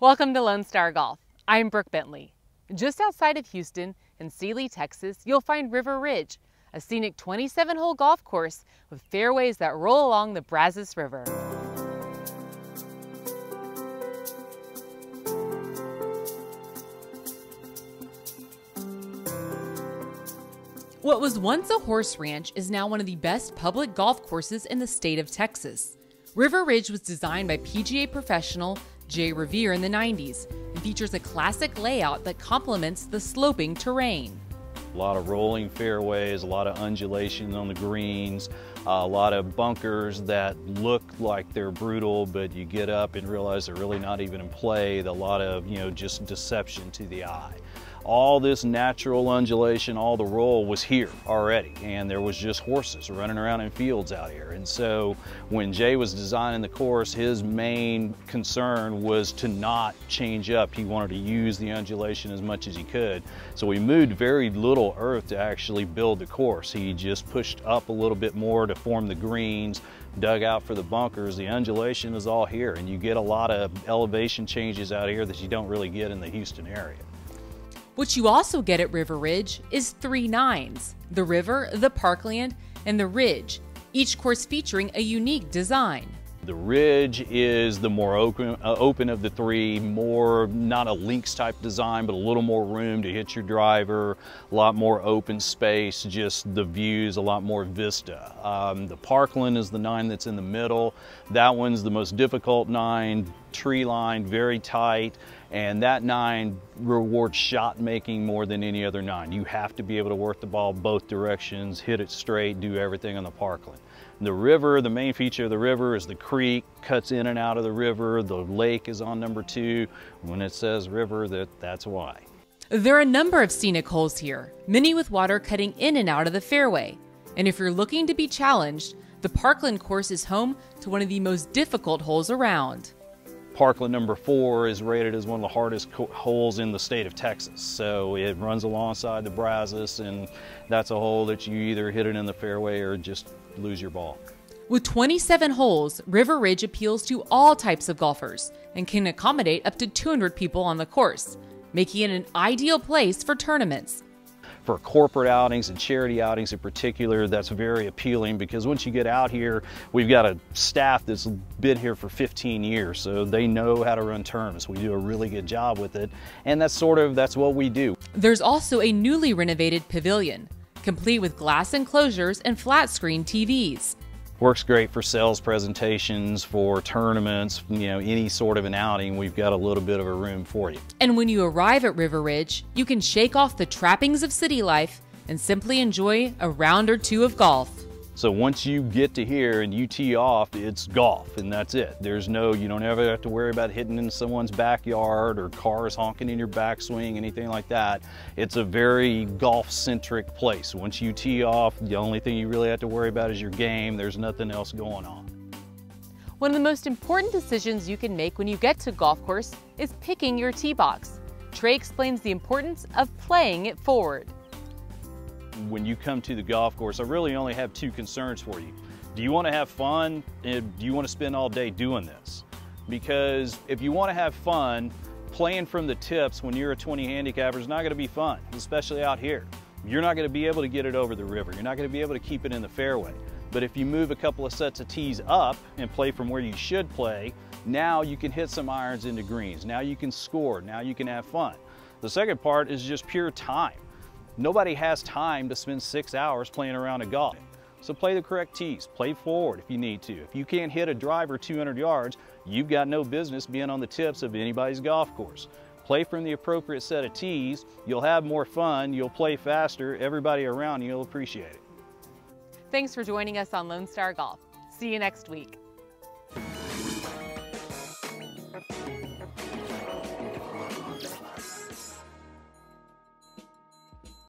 Welcome to Lone Star Golf. I'm Brooke Bentley. Just outside of Houston in Sealy, Texas, you'll find River Ridge, a scenic 27-hole golf course with fairways that roll along the Brazos River. What was once a horse ranch is now one of the best public golf courses in the state of Texas. River Ridge was designed by PGA professional Jay Riviere in the 90s and features a classic layout that complements the sloping terrain. A lot of rolling fairways, a lot of undulation on the greens, uh, a lot of bunkers that look like they're brutal, but you get up and realize they're really not even in play. A lot of, you know, just deception to the eye all this natural undulation, all the roll was here already. And there was just horses running around in fields out here. And so when Jay was designing the course, his main concern was to not change up. He wanted to use the undulation as much as he could. So we moved very little earth to actually build the course. He just pushed up a little bit more to form the greens, dug out for the bunkers. The undulation is all here and you get a lot of elevation changes out here that you don't really get in the Houston area. What you also get at River Ridge is three nines the river, the parkland, and the ridge, each course featuring a unique design. The ridge is the more open, uh, open of the three, more not a links type design, but a little more room to hit your driver, a lot more open space, just the views, a lot more vista. Um, the Parkland is the nine that's in the middle. That one's the most difficult nine, tree line, very tight, and that nine rewards shot making more than any other nine. You have to be able to work the ball both directions, hit it straight, do everything on the Parkland. The river, the main feature of the river is the creek, cuts in and out of the river. The lake is on number two. When it says river, that, that's why. There are a number of scenic holes here, many with water cutting in and out of the fairway. And if you're looking to be challenged, the Parkland course is home to one of the most difficult holes around. Parkland number four is rated as one of the hardest holes in the state of Texas. So it runs alongside the Brazos and that's a hole that you either hit it in the fairway or just lose your ball. With 27 holes, River Ridge appeals to all types of golfers and can accommodate up to 200 people on the course, making it an ideal place for tournaments for corporate outings and charity outings in particular, that's very appealing because once you get out here, we've got a staff that's been here for 15 years, so they know how to run terms. We do a really good job with it, and that's sort of, that's what we do. There's also a newly renovated pavilion, complete with glass enclosures and flat screen TVs. Works great for sales presentations, for tournaments, you know, any sort of an outing, we've got a little bit of a room for you. And when you arrive at River Ridge, you can shake off the trappings of city life and simply enjoy a round or two of golf. So once you get to here and you tee off, it's golf and that's it. There's no, you don't ever have to worry about hitting in someone's backyard or cars honking in your backswing, anything like that. It's a very golf-centric place. Once you tee off, the only thing you really have to worry about is your game. There's nothing else going on. One of the most important decisions you can make when you get to golf course is picking your tee box. Trey explains the importance of playing it forward when you come to the golf course, I really only have two concerns for you. Do you want to have fun? And do you want to spend all day doing this? Because if you want to have fun, playing from the tips when you're a 20 handicapper is not going to be fun, especially out here. You're not going to be able to get it over the river. You're not going to be able to keep it in the fairway. But if you move a couple of sets of tees up and play from where you should play, now you can hit some irons into greens. Now you can score. Now you can have fun. The second part is just pure time. Nobody has time to spend six hours playing around a golf. So play the correct tees, play forward if you need to. If you can't hit a driver 200 yards, you've got no business being on the tips of anybody's golf course. Play from the appropriate set of tees, you'll have more fun, you'll play faster, everybody around you will appreciate it. Thanks for joining us on Lone Star Golf. See you next week.